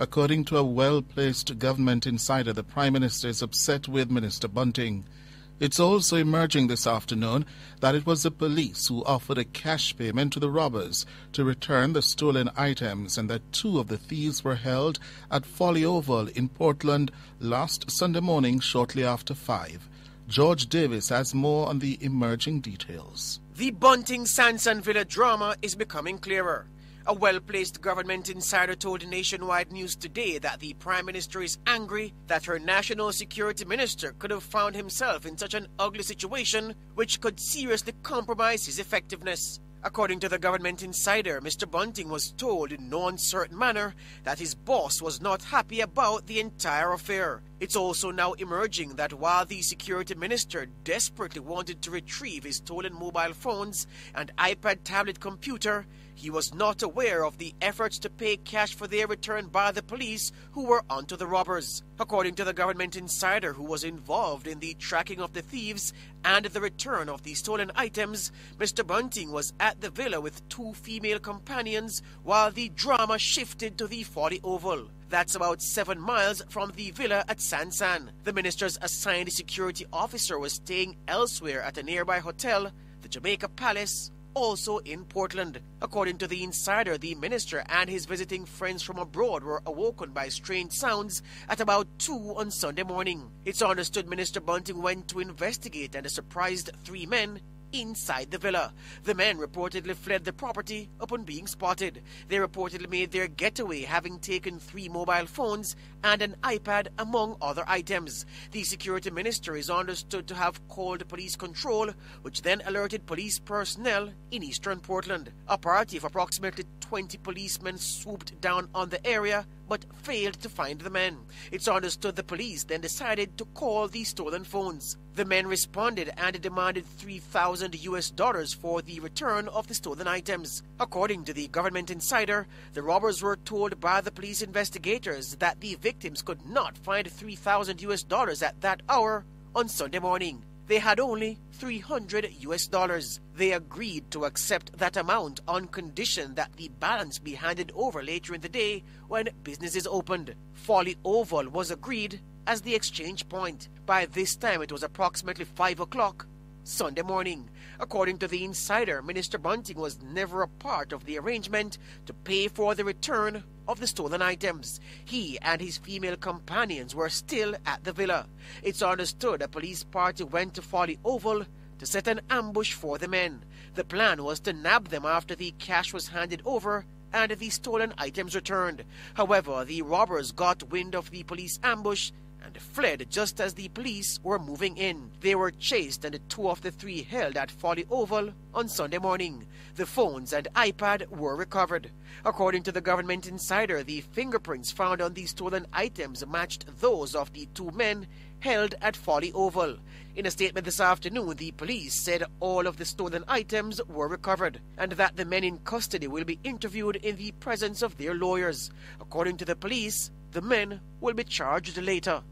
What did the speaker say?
According to a well placed government insider, the Prime Minister is upset with Minister Bunting. It's also emerging this afternoon that it was the police who offered a cash payment to the robbers to return the stolen items and that two of the thieves were held at Folly Oval in Portland last Sunday morning shortly after 5. George Davis has more on the emerging details. The Bunting San San Villa drama is becoming clearer. A well placed government insider told Nationwide News today that the Prime Minister is angry that her National Security Minister could have found himself in such an ugly situation which could seriously compromise his effectiveness. According to the government insider, Mr. Bunting was told in no uncertain manner that his boss was not happy about the entire affair. It's also now emerging that while the security minister desperately wanted to retrieve his stolen mobile phones and iPad tablet computer, he was not aware of the efforts to pay cash for their return by the police who were onto the robbers. According to the government insider who was involved in the tracking of the thieves and the return of the stolen items, Mr. Bunting was at the villa with two female companions while the drama shifted to the Folly Oval. That's about seven miles from the villa at San San. The minister's assigned security officer was staying elsewhere at a nearby hotel, the Jamaica Palace, also in Portland. According to the insider, the minister and his visiting friends from abroad were awoken by strange sounds at about 2 on Sunday morning. It's understood Minister Bunting went to investigate and surprised three men inside the villa. The men reportedly fled the property upon being spotted. They reportedly made their getaway, having taken three mobile phones and an iPad, among other items. The security minister is understood to have called police control, which then alerted police personnel in eastern Portland. A party of approximately 20 policemen swooped down on the area but failed to find the men. It's understood the police then decided to call the stolen phones. The men responded and demanded 3,000 US dollars for the return of the stolen items. According to the government insider, the robbers were told by the police investigators that the victims could not find 3,000 US dollars at that hour on Sunday morning they had only 300 US dollars. They agreed to accept that amount on condition that the balance be handed over later in the day when businesses opened. Folly Oval was agreed as the exchange point. By this time, it was approximately 5 o'clock Sunday morning. According to the insider, Minister Bunting was never a part of the arrangement to pay for the return of the stolen items. He and his female companions were still at the villa. It's understood a police party went to Folly Oval to set an ambush for the men. The plan was to nab them after the cash was handed over and the stolen items returned. However, the robbers got wind of the police ambush and fled just as the police were moving in. They were chased and two of the three held at Folly Oval on Sunday morning. The phones and iPad were recovered. According to the government insider, the fingerprints found on the stolen items matched those of the two men held at Folly Oval. In a statement this afternoon, the police said all of the stolen items were recovered and that the men in custody will be interviewed in the presence of their lawyers. According to the police, the men will be charged later.